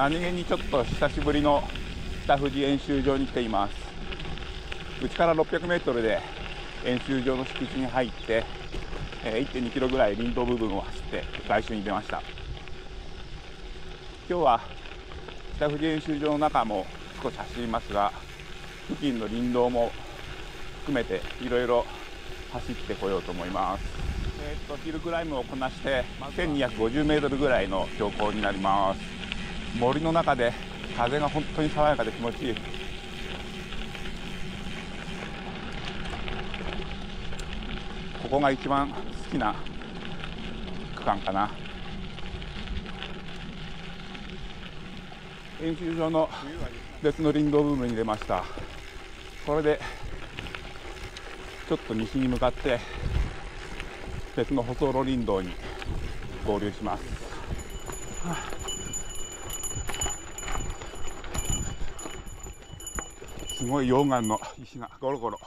何気にちょっと久しぶりの北富士演習場に来ています。うちから600メートルで演習場の敷地に入って1 2キロぐらい林道部分を走って外周に出ました。今日は北富士演習場の中も少し走りますが付近の林道も含めていろいろ走ってこようと思います。えー、っとヒルクライムをこなして1250メートルぐらいの標高になります。森の中で風が本当に爽やかで気持ちいい。ここが一番好きな区間かな。演習場の別の林道部分に出ました。これでちょっと西に向かって別の舗装路林道に合流します、はあすごい溶岩の石がゴロゴロ。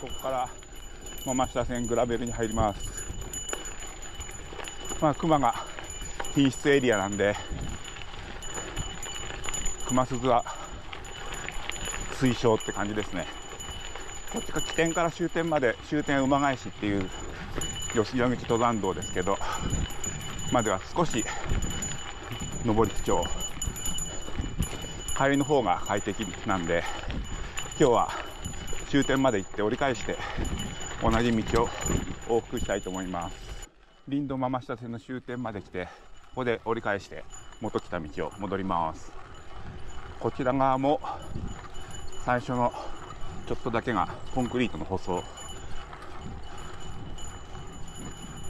ここから真下線グラベルに入ります。まあ熊が品質エリアなんで熊鈴は推奨って感じですね。こっちが起点から終点まで終点馬返しっていう吉野口登山道ですけどまでは少し上り基調帰りの方が快適なんで今日は終点まで行って折り返して同じ道を往復したいと思います。林道ママ下線の終点まで来てここで折り返して元来た道を戻ります。こちら側も最初のちょっとだけがコンクリートの舗装。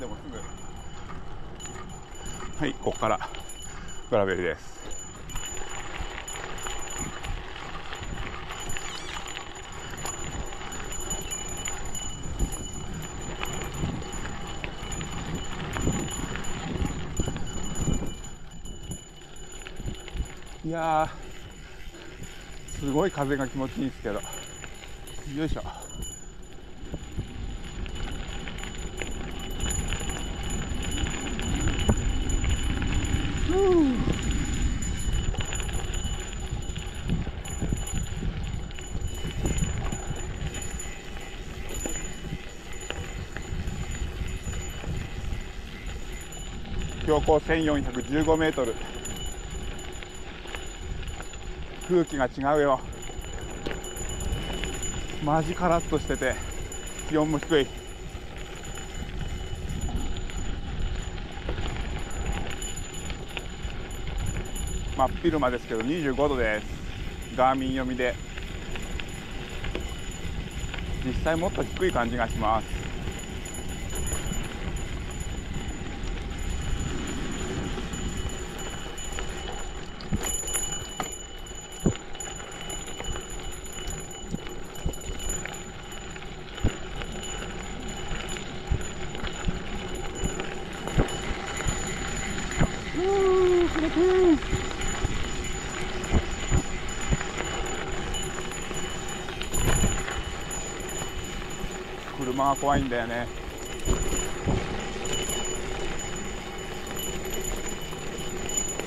でもすぐはいここからグラベルです。いやすごい風が気持ちいいんですけど。よいしょ。標高1415メートル。空気が違うよ。マジカラッとしてて気温も低い。真っ昼間ですけど25度です。ガーミン読みで。実際もっと低い感じがします。が怖いんだよね。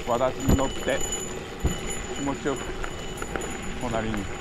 私に乗って気持ちよく隣に。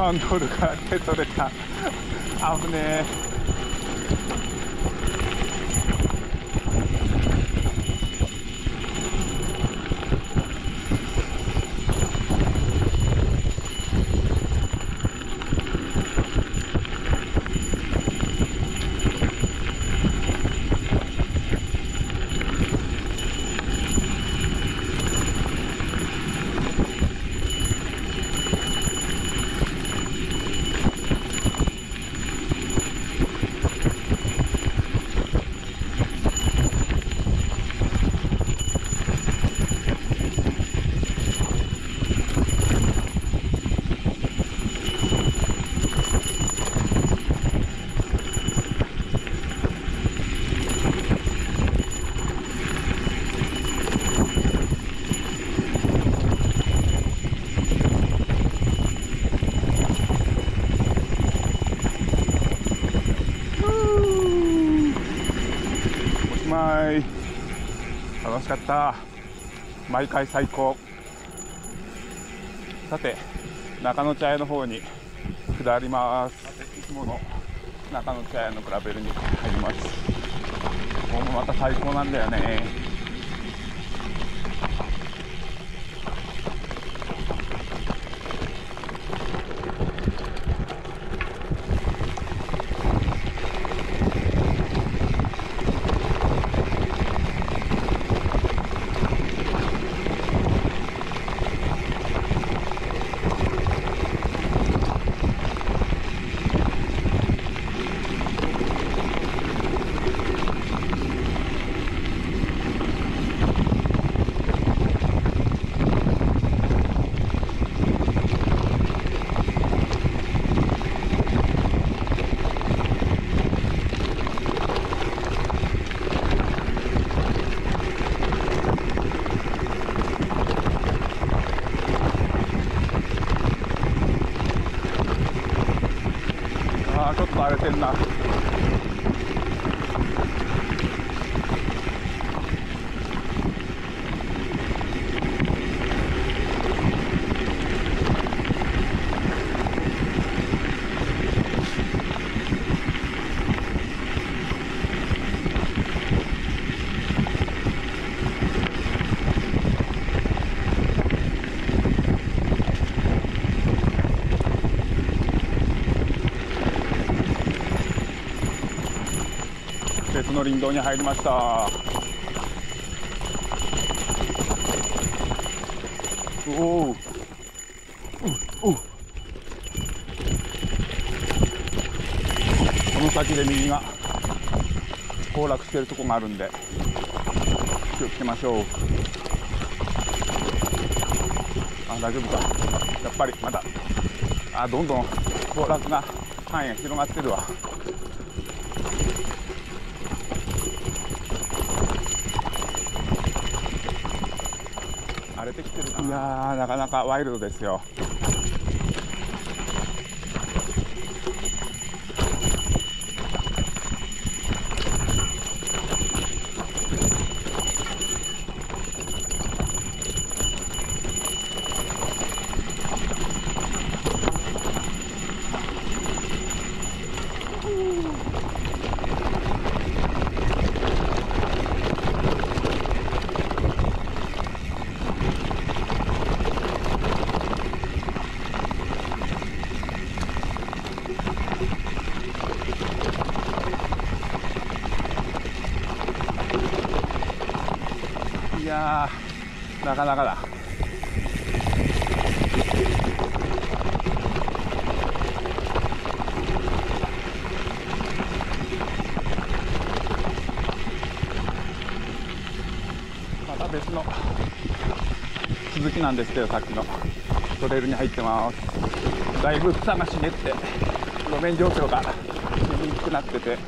ハンドルから手取れた。危ねえおしまい楽しかった毎回最高。さて中野茶屋の方に下ります。いつもの中野茶屋のグラベルに入ります。ここもまた最高なんだよねあーちの林道に入りました。おおおこの先で右が崩落しているところがあるんで気をつけましょう。あ大丈夫か。やっぱりまだあどんどん崩落が範囲が広がってるわ荒れてきてるないやーなかなかワイルドですよいやーなかなかだ。また別の続きなんですけどさっきの。トレイルに入ってます。だいぶ草が茂って路面状況が厳しくなってて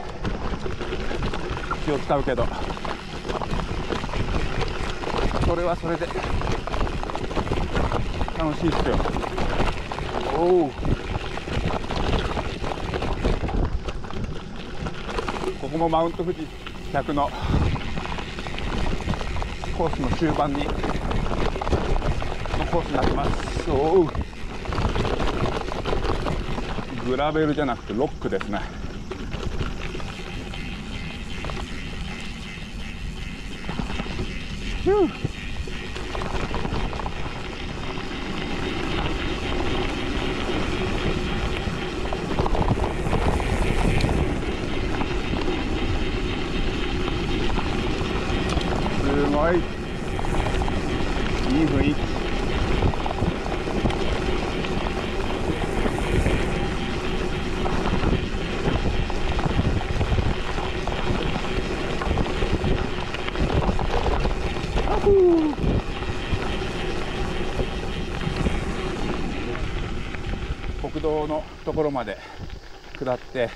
気を使うけど。それはそれで。楽しいっすよ。おおここもマウント富士100のコースの終盤にのコースになってます。おおグラベルじゃなくてロックですね。すごいいい雰囲気あふー国道のところまで下って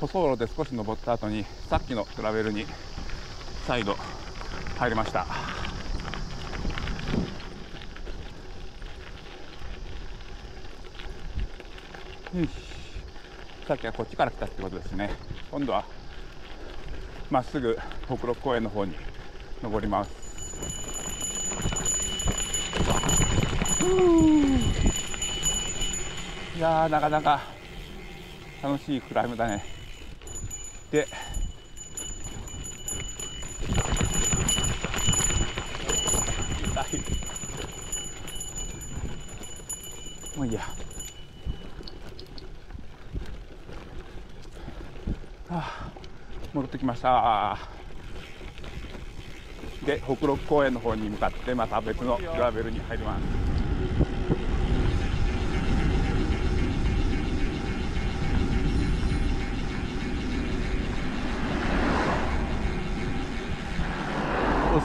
舗装路で少し登った後にさっきのグラベルに再度入りました。さっきはこっちから来たってことですね。今度はまっすぐ北陸公園の方に登ります。いやーなかなか楽しいクライムだね。で痛い。もういいや。はあ戻ってきました。で北陸公園の方に向かってまた別のグラベルに入りますよし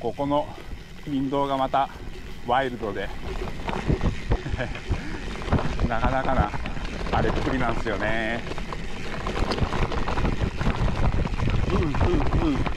ここの道がまたワイルドで。なかなかな荒れっぷりなんですよね。うんうんうん。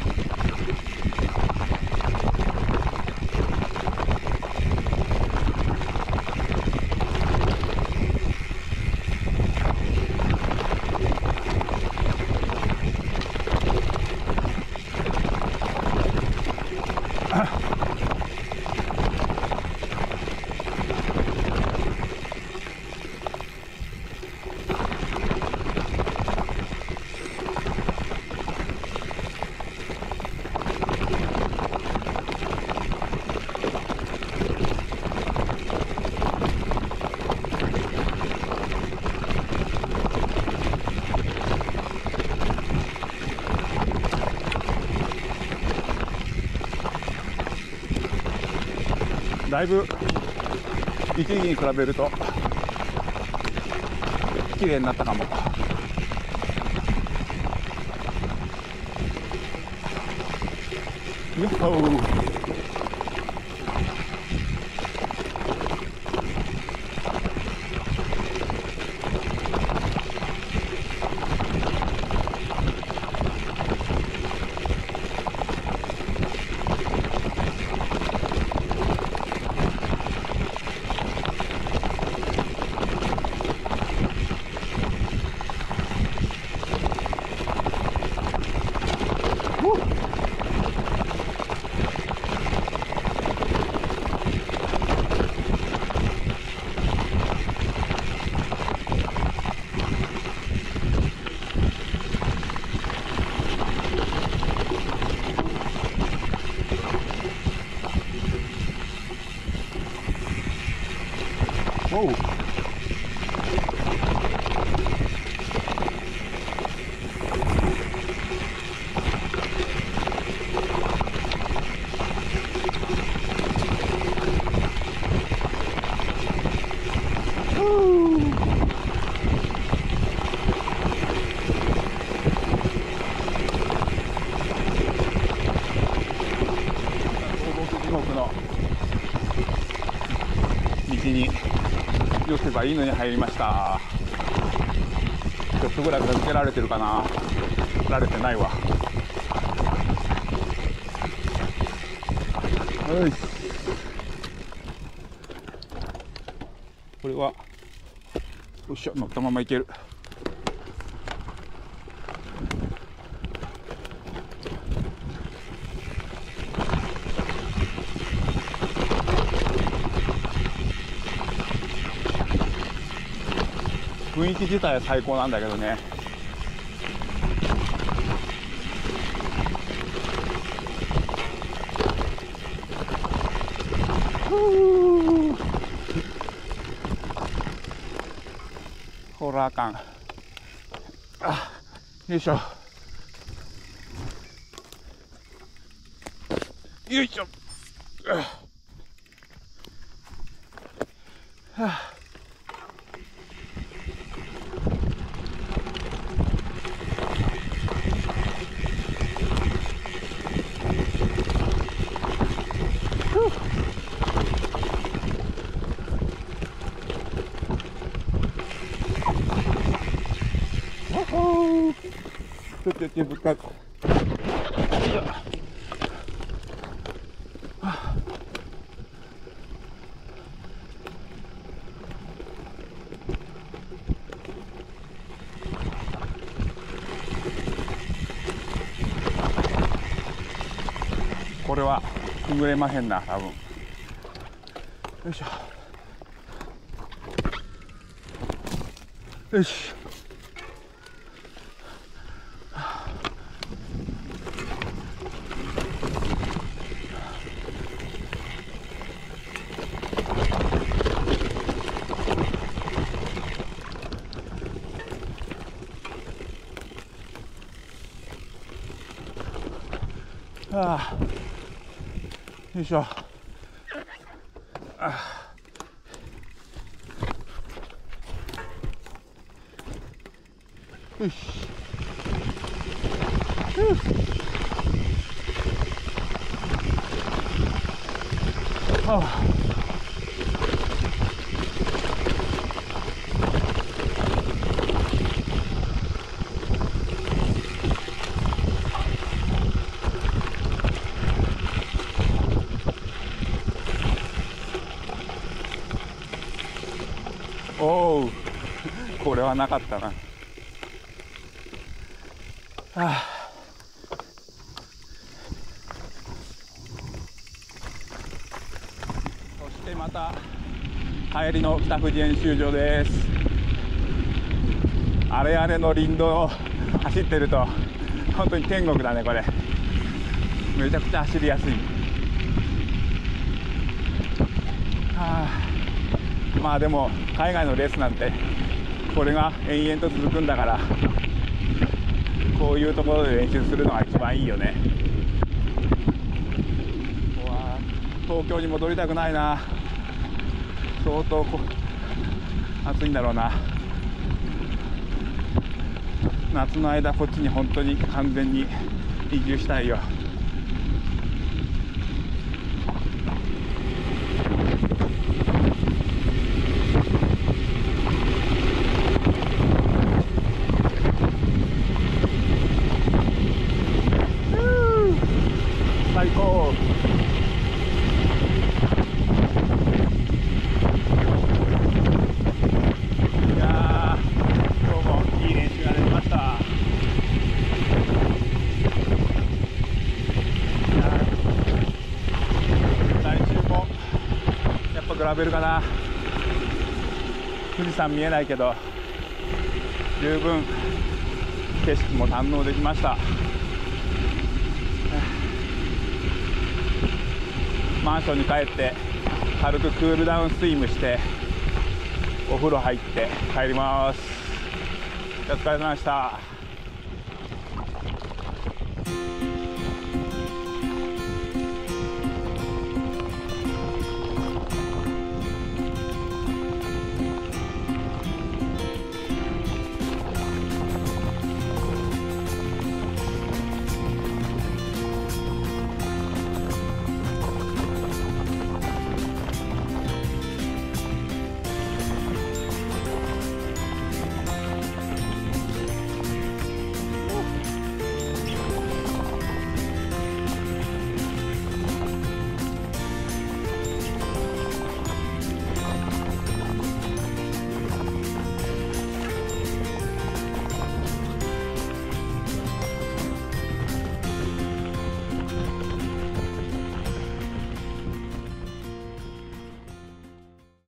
だいぶ一時に比べると綺麗になったかも。よっ Oh. いいのに入りました。ちょっとぐらい片付けられてるかな。られてないわ。よし。これはよっしゃ乗ったままいける。雰囲気自体は最高なんだけどね。ホラー感。あよいしょ。よいしょ。はあ。ちょっとやって深く。よいしょ。これはくぐれまへんな多分よいしょよしああよいしょああよしよしああおおこれはなかったな。あ。そしてまた帰りの北富士演習場です。あれあれの林道を走ってると本当に天国だねこれ。めちゃくちゃ走りやすい。はあ。まあでも海外のレースなんてこれが延々と続くんだからこういうところで練習するのが一番いいよね。東京に戻りたくないな。相当こ暑いんだろうな。夏の間こっちに本当に完全に移住したいよ最高いや今日もいい練習ができましたいや来週もやっぱグラベルかな。富士山見えないけど十分景色も堪能できました。マンションに帰って軽くクールダウンスイムしてお風呂入って帰ります。お疲れ様でした。